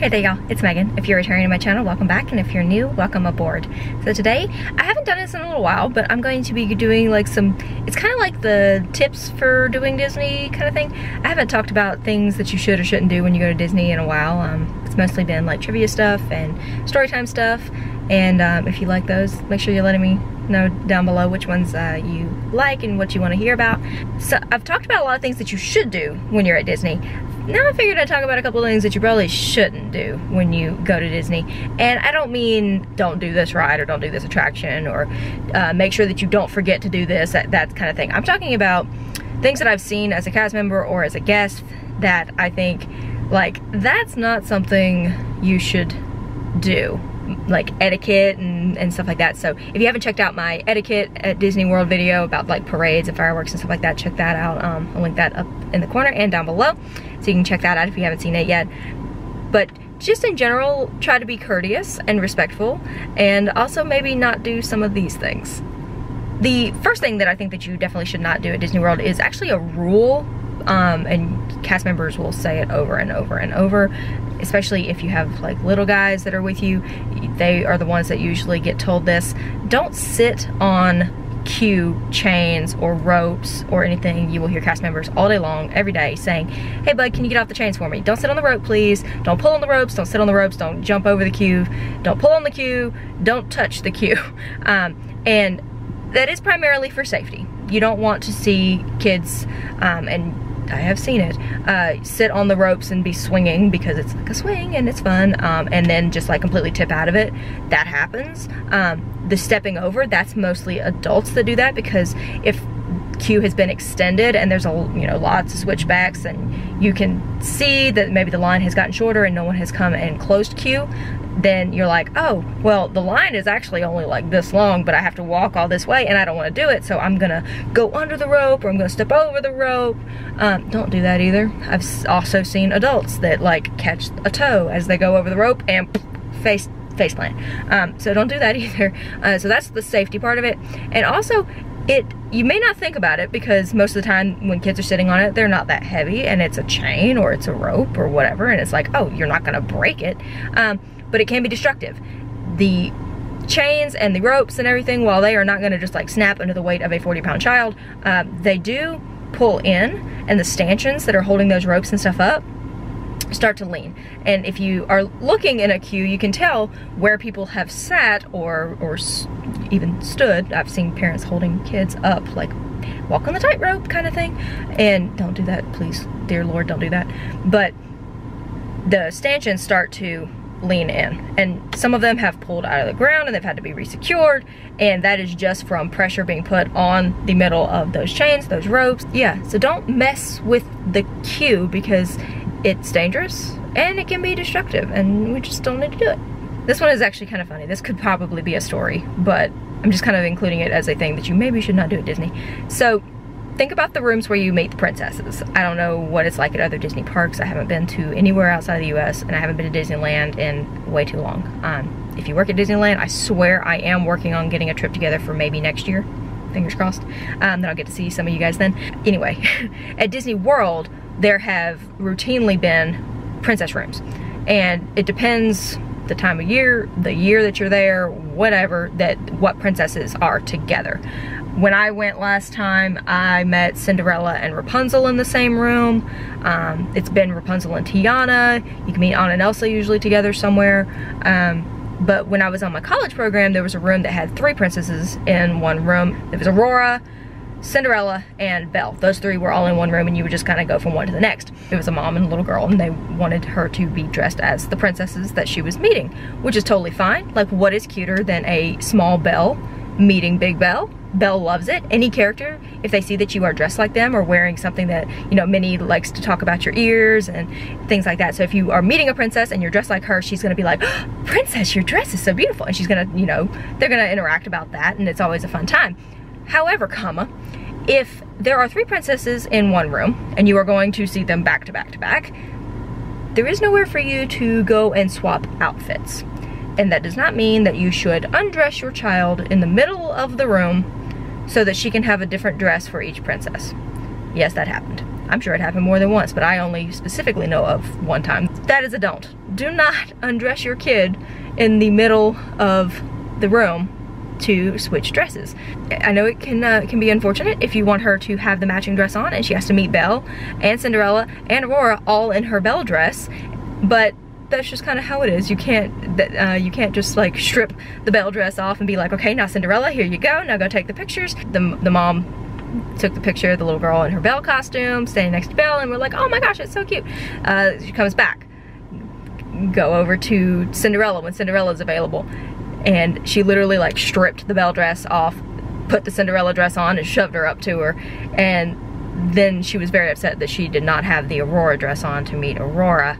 Hey there y'all, it's Meaghan. If you're returning to my channel, welcome back, and if you're new, welcome aboard. So today, I haven't done this in a little while, but I'm going to be doing like some, it's kind of like the tips for doing Disney kind of thing. I haven't talked about things that you should or shouldn't do when you go to Disney in a while. Um, it's mostly been like trivia stuff and storytime stuff, and um, if you like those, make sure you're letting me know down below which ones uh, you like and what you want to hear about. So I've talked about a lot of things that you should do when you're at Disney now I figured I'd talk about a couple of things that you probably shouldn't do when you go to Disney. And I don't mean don't do this ride or don't do this attraction or uh, make sure that you don't forget to do this, that, that kind of thing. I'm talking about things that I've seen as a cast member or as a guest that I think like that's not something you should do like etiquette and, and stuff like that. So if you haven't checked out my etiquette at Disney World video about like parades and fireworks and stuff like that, check that out. Um, I'll link that up in the corner and down below. So you can check that out if you haven't seen it yet. But just in general, try to be courteous and respectful and also maybe not do some of these things. The first thing that I think that you definitely should not do at Disney World is actually a rule um, and cast members will say it over and over and over especially if you have like little guys that are with you. They are the ones that usually get told this. Don't sit on queue chains or ropes or anything. You will hear cast members all day long every day saying hey bud can you get off the chains for me? Don't sit on the rope please. Don't pull on the ropes. Don't sit on the ropes. Don't jump over the queue. Don't pull on the queue. Don't touch the queue. Um, and that is primarily for safety. You don't want to see kids um, and I have seen it, uh, sit on the ropes and be swinging because it's like a swing and it's fun, um, and then just like completely tip out of it. That happens. Um, the stepping over, that's mostly adults that do that because if queue has been extended and there's a you know lots of switchbacks and you can see that maybe the line has gotten shorter and no one has come and closed queue then you're like, oh, well, the line is actually only like this long, but I have to walk all this way and I don't want to do it, so I'm gonna go under the rope or I'm gonna step over the rope. Um, don't do that either. I've also seen adults that like catch a toe as they go over the rope and face face plant. Um, so don't do that either. Uh, so that's the safety part of it. And also, it you may not think about it because most of the time when kids are sitting on it, they're not that heavy and it's a chain or it's a rope or whatever and it's like, oh, you're not gonna break it. Um, but it can be destructive. The chains and the ropes and everything, while they are not gonna just like snap under the weight of a 40 pound child, uh, they do pull in and the stanchions that are holding those ropes and stuff up start to lean. And if you are looking in a queue, you can tell where people have sat or, or even stood. I've seen parents holding kids up, like walk on the tightrope kind of thing. And don't do that, please. Dear Lord, don't do that. But the stanchions start to lean in. And some of them have pulled out of the ground and they've had to be resecured. And that is just from pressure being put on the middle of those chains, those ropes. Yeah, so don't mess with the queue because it's dangerous and it can be destructive and we just don't need to do it. This one is actually kind of funny. This could probably be a story, but I'm just kind of including it as a thing that you maybe should not do at Disney. So think about the rooms where you meet the princesses. I don't know what it's like at other Disney parks. I haven't been to anywhere outside of the US and I haven't been to Disneyland in way too long. Um, if you work at Disneyland, I swear I am working on getting a trip together for maybe next year. Fingers crossed. Um, then I'll get to see some of you guys then. Anyway, at Disney World, there have routinely been princess rooms. And it depends the time of year, the year that you're there, whatever, that what princesses are together. When I went last time, I met Cinderella and Rapunzel in the same room. Um, it's been Rapunzel and Tiana. You can meet Anna and Elsa usually together somewhere. Um, but when I was on my college program, there was a room that had three princesses in one room. There was Aurora, Cinderella, and Belle. Those three were all in one room and you would just kind of go from one to the next. It was a mom and a little girl and they wanted her to be dressed as the princesses that she was meeting, which is totally fine. Like what is cuter than a small Belle meeting Big Belle? Belle loves it. Any character, if they see that you are dressed like them or wearing something that, you know, Minnie likes to talk about your ears and things like that. So if you are meeting a princess and you're dressed like her, she's gonna be like, oh, princess, your dress is so beautiful. And she's gonna, you know, they're gonna interact about that and it's always a fun time. However, comma, if there are three princesses in one room and you are going to see them back to back to back, there is nowhere for you to go and swap outfits. And that does not mean that you should undress your child in the middle of the room so that she can have a different dress for each princess. Yes, that happened. I'm sure it happened more than once, but I only specifically know of one time. That is a don't. Do not undress your kid in the middle of the room to switch dresses. I know it can uh, can be unfortunate if you want her to have the matching dress on and she has to meet Belle and Cinderella and Aurora all in her Belle dress, but that's just kind of how it is. You can't uh, you can't just like strip the Belle dress off and be like, okay, now Cinderella, here you go. Now go take the pictures. The, the mom took the picture of the little girl in her Belle costume, standing next to Belle, and we're like, oh my gosh, it's so cute. Uh, she comes back. Go over to Cinderella when Cinderella's available. And she literally like stripped the Belle dress off, put the Cinderella dress on, and shoved her up to her. And then she was very upset that she did not have the Aurora dress on to meet Aurora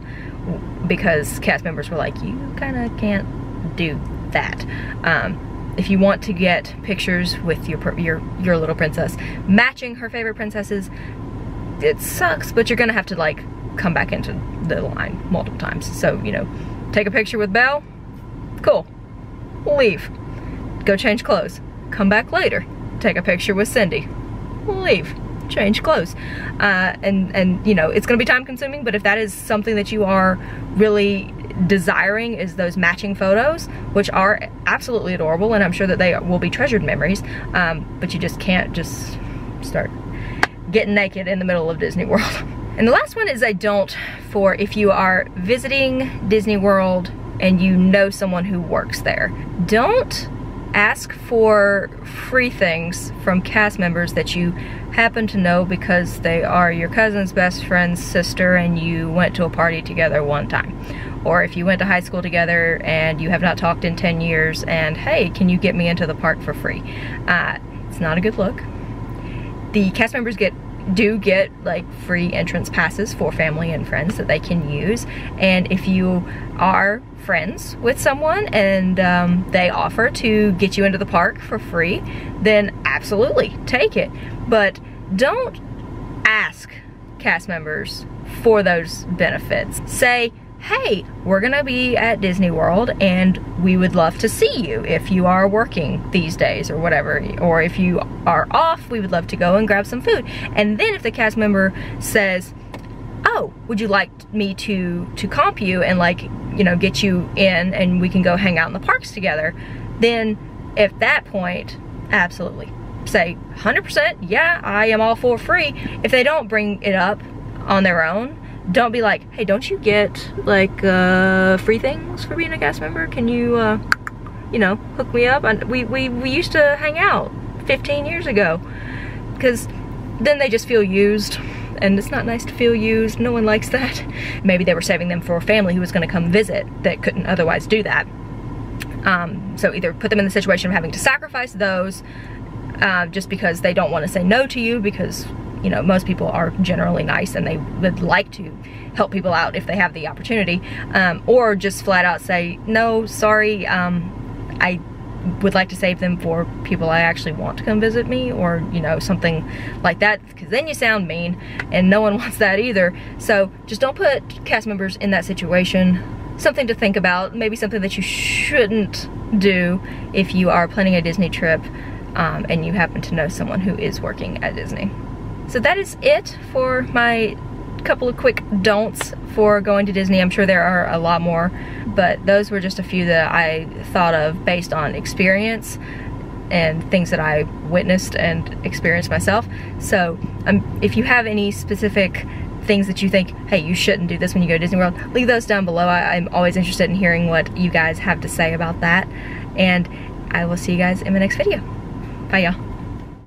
because cast members were like, you kind of can't do that. Um, if you want to get pictures with your, your, your little princess matching her favorite princesses, it sucks, but you're gonna have to like come back into the line multiple times. So, you know, take a picture with Belle, cool, leave. Go change clothes, come back later. Take a picture with Cindy, leave change clothes. Uh, and, and, you know, it's gonna be time consuming, but if that is something that you are really desiring is those matching photos, which are absolutely adorable, and I'm sure that they will be treasured memories, um, but you just can't just start getting naked in the middle of Disney World. And the last one is I don't for if you are visiting Disney World and you know someone who works there. Don't ask for free things from cast members that you happen to know because they are your cousin's best friend's sister and you went to a party together one time or if you went to high school together and you have not talked in 10 years and hey, can you get me into the park for free? Uh, it's not a good look. The cast members get do get like free entrance passes for family and friends that they can use. And if you are friends with someone and um, they offer to get you into the park for free then absolutely take it. But don't ask cast members for those benefits. Say hey, we're gonna be at Disney World and we would love to see you if you are working these days or whatever. Or if you are off, we would love to go and grab some food. And then if the cast member says, oh, would you like me to, to comp you and like, you know, get you in and we can go hang out in the parks together, then at that point, absolutely. Say 100%, yeah, I am all for free. If they don't bring it up on their own, don't be like, hey, don't you get like uh, free things for being a cast member? Can you, uh, you know, hook me up? And we, we, we used to hang out 15 years ago because then they just feel used and it's not nice to feel used. No one likes that. Maybe they were saving them for a family who was gonna come visit that couldn't otherwise do that. Um, so either put them in the situation of having to sacrifice those uh, just because they don't want to say no to you because you know, most people are generally nice and they would like to help people out if they have the opportunity. Um, or just flat out say, no, sorry, um, I would like to save them for people I actually want to come visit me or, you know, something like that because then you sound mean and no one wants that either. So just don't put cast members in that situation. Something to think about, maybe something that you shouldn't do if you are planning a Disney trip um, and you happen to know someone who is working at Disney. So that is it for my couple of quick don'ts for going to Disney. I'm sure there are a lot more, but those were just a few that I thought of based on experience and things that I witnessed and experienced myself. So um, if you have any specific things that you think, hey, you shouldn't do this when you go to Disney World, leave those down below. I, I'm always interested in hearing what you guys have to say about that. And I will see you guys in my next video. Bye, y'all.